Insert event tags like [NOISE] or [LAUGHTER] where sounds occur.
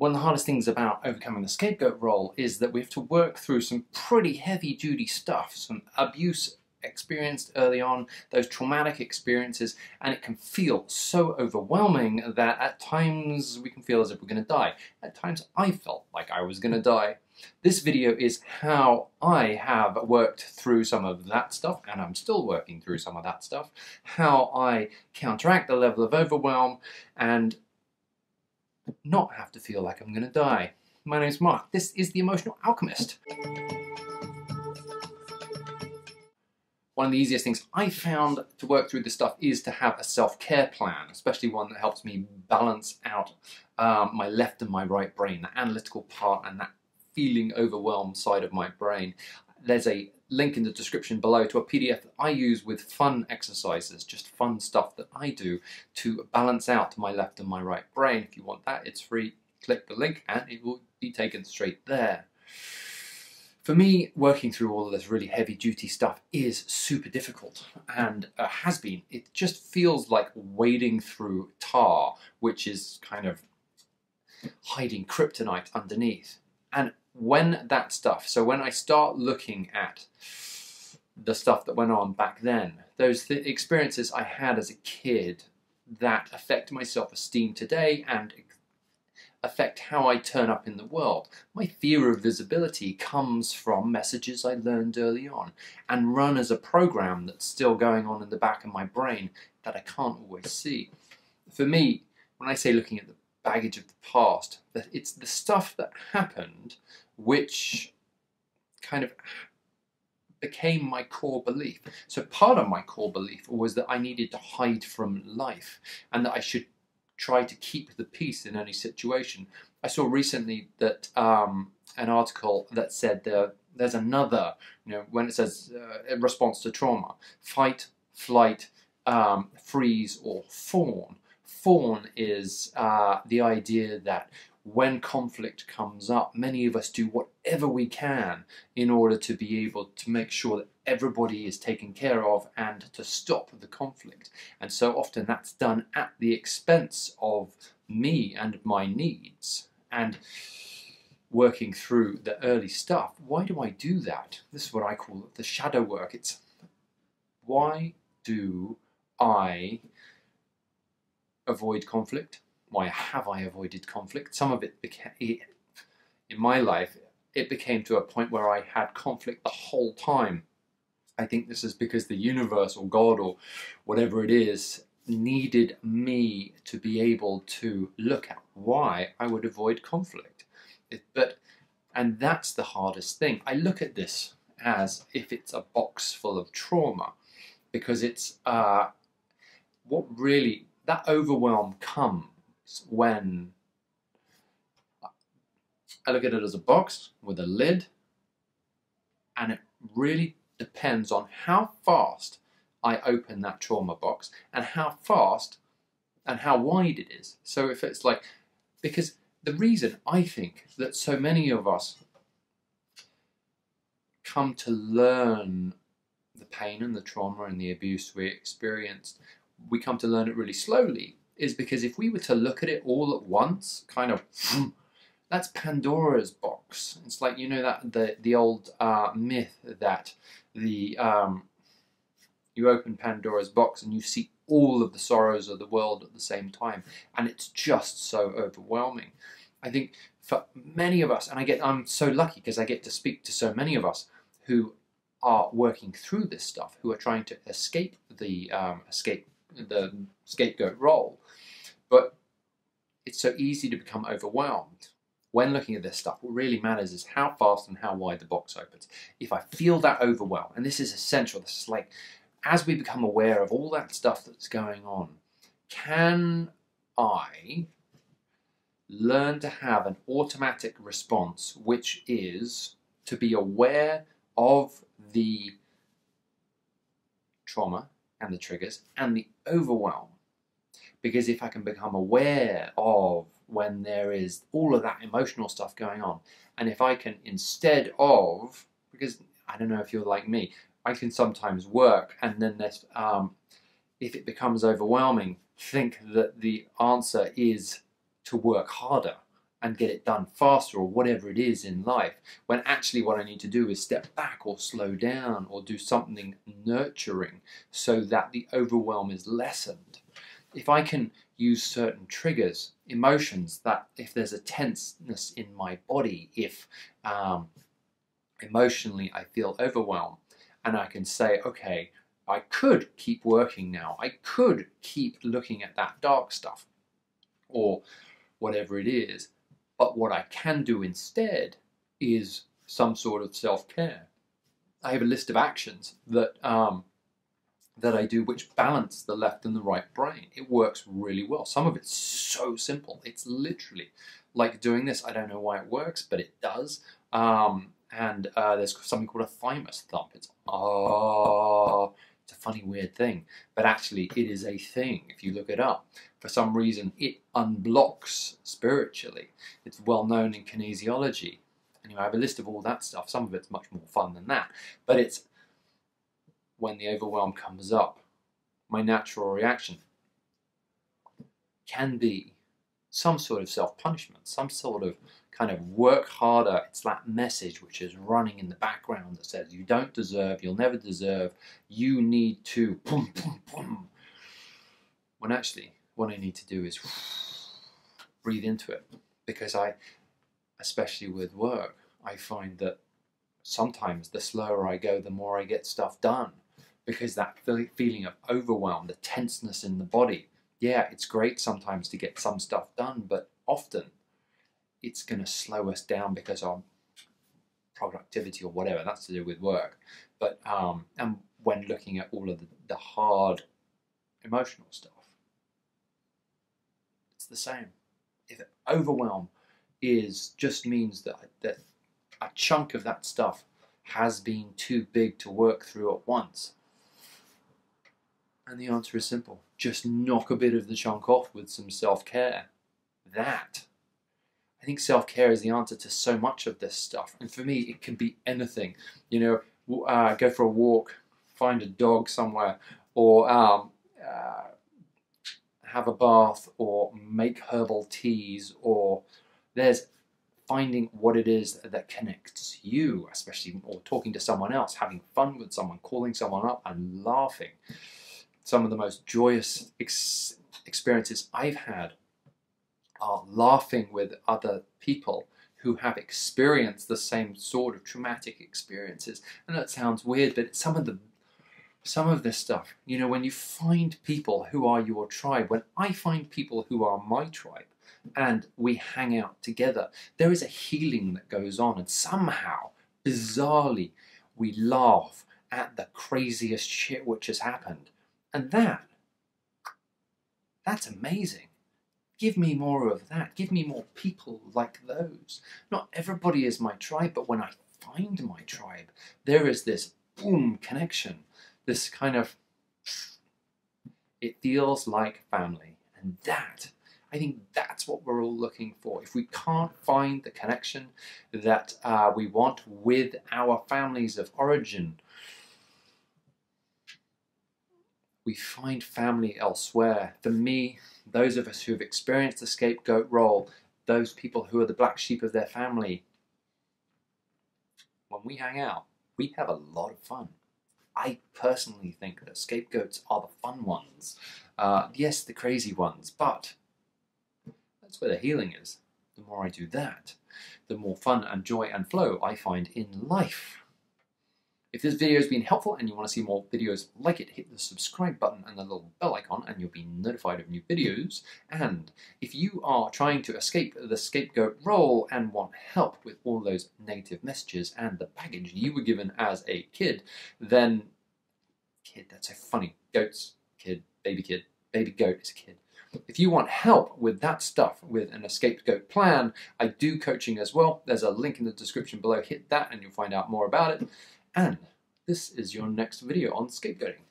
One of the hardest things about overcoming the scapegoat role is that we have to work through some pretty heavy duty stuff, some abuse experienced early on, those traumatic experiences, and it can feel so overwhelming that at times we can feel as if we're going to die. At times I felt like I was going to die. This video is how I have worked through some of that stuff, and I'm still working through some of that stuff, how I counteract the level of overwhelm, and not have to feel like I'm going to die. My name's Mark. This is The Emotional Alchemist. One of the easiest things I found to work through this stuff is to have a self-care plan, especially one that helps me balance out um, my left and my right brain, the analytical part and that feeling overwhelmed side of my brain. There's a link in the description below to a PDF that I use with fun exercises, just fun stuff that I do to balance out my left and my right brain. If you want that, it's free. Click the link and it will be taken straight there. For me, working through all of this really heavy duty stuff is super difficult and uh, has been. It just feels like wading through tar, which is kind of hiding kryptonite underneath. And when that stuff, so when I start looking at the stuff that went on back then, those th experiences I had as a kid that affect my self-esteem today and affect how I turn up in the world. My fear of visibility comes from messages I learned early on and run as a program that's still going on in the back of my brain that I can't always see. For me, when I say looking at the baggage of the past, that it's the stuff that happened which kind of became my core belief. So part of my core belief was that I needed to hide from life and that I should try to keep the peace in any situation. I saw recently that um, an article that said there, there's another, you know, when it says uh, response to trauma, fight, flight, um, freeze, or fawn. Fawn is uh, the idea that when conflict comes up, many of us do whatever we can in order to be able to make sure that everybody is taken care of and to stop the conflict. And so often that's done at the expense of me and my needs. And working through the early stuff, why do I do that? This is what I call the shadow work. It's why do I avoid conflict? why have I avoided conflict? Some of it became, in my life, it became to a point where I had conflict the whole time. I think this is because the universe or God or whatever it is needed me to be able to look at why I would avoid conflict. It, but and that's the hardest thing. I look at this as if it's a box full of trauma because it's uh, what really that overwhelm comes when I look at it as a box with a lid and it really depends on how fast I open that trauma box and how fast and how wide it is. So if it's like, because the reason I think that so many of us come to learn the pain and the trauma and the abuse we experienced, we come to learn it really slowly is because if we were to look at it all at once, kind of, that's Pandora's box. It's like you know that the the old uh, myth that the um, you open Pandora's box and you see all of the sorrows of the world at the same time, and it's just so overwhelming. I think for many of us, and I get I'm so lucky because I get to speak to so many of us who are working through this stuff, who are trying to escape the um, escape the scapegoat role, but it's so easy to become overwhelmed. When looking at this stuff, what really matters is how fast and how wide the box opens. If I feel that overwhelm, and this is essential, this is like as we become aware of all that stuff that's going on, can I learn to have an automatic response which is to be aware of the trauma and the triggers and the overwhelm. Because if I can become aware of when there is all of that emotional stuff going on, and if I can instead of, because I don't know if you're like me, I can sometimes work and then um, if it becomes overwhelming, think that the answer is to work harder and get it done faster or whatever it is in life, when actually what I need to do is step back or slow down or do something nurturing so that the overwhelm is lessened. If I can use certain triggers, emotions, that if there's a tenseness in my body, if um, emotionally I feel overwhelmed, and I can say, okay, I could keep working now. I could keep looking at that dark stuff or whatever it is. But what I can do instead is some sort of self-care. I have a list of actions that um, that I do which balance the left and the right brain. It works really well. Some of it's so simple. It's literally like doing this. I don't know why it works, but it does. Um, and uh, there's something called a thymus thump. It's ah, uh, it's a funny weird thing, but actually it is a thing. If you look it up, for some reason it unblocks spiritually. It's well known in kinesiology. Anyway, I have a list of all that stuff. Some of it's much more fun than that, but it's when the overwhelm comes up, my natural reaction can be some sort of self punishment, some sort of kind of work harder. It's that message which is running in the background that says you don't deserve, you'll never deserve, you need to boom, boom, boom. When actually, what I need to do is [SIGHS] breathe into it because I, especially with work, I find that sometimes the slower I go, the more I get stuff done because that feeling of overwhelm, the tenseness in the body, yeah, it's great sometimes to get some stuff done, but often it's going to slow us down because of productivity or whatever. That's to do with work. But um, and when looking at all of the, the hard emotional stuff, it's the same. If overwhelm is just means that that a chunk of that stuff has been too big to work through at once. And the answer is simple. Just knock a bit of the chunk off with some self-care. That I think self care is the answer to so much of this stuff. And for me, it can be anything. You know, uh, go for a walk, find a dog somewhere, or um, uh, have a bath, or make herbal teas, or there's finding what it is that connects you, especially, or talking to someone else, having fun with someone, calling someone up, and laughing. Some of the most joyous ex experiences I've had are laughing with other people who have experienced the same sort of traumatic experiences. And that sounds weird, but some of the some of this stuff, you know, when you find people who are your tribe, when I find people who are my tribe and we hang out together, there is a healing that goes on, and somehow, bizarrely, we laugh at the craziest shit which has happened. And that, that's amazing. Give me more of that. Give me more people like those. Not everybody is my tribe, but when I find my tribe, there is this boom connection, this kind of, it feels like family. And that, I think that's what we're all looking for. If we can't find the connection that uh, we want with our families of origin, we find family elsewhere. For me, those of us who have experienced the scapegoat role, those people who are the black sheep of their family, when we hang out, we have a lot of fun. I personally think that scapegoats are the fun ones. Uh, yes, the crazy ones, but that's where the healing is. The more I do that, the more fun and joy and flow I find in life. If this video has been helpful and you want to see more videos like it, hit the subscribe button and the little bell icon and you'll be notified of new videos. And if you are trying to escape the scapegoat role and want help with all those negative messages and the baggage you were given as a kid, then kid, that's so funny. Goats, kid, baby kid, baby goat is a kid. If you want help with that stuff, with an scapegoat plan, I do coaching as well. There's a link in the description below. Hit that and you'll find out more about it. And this is your next video on scapegoating.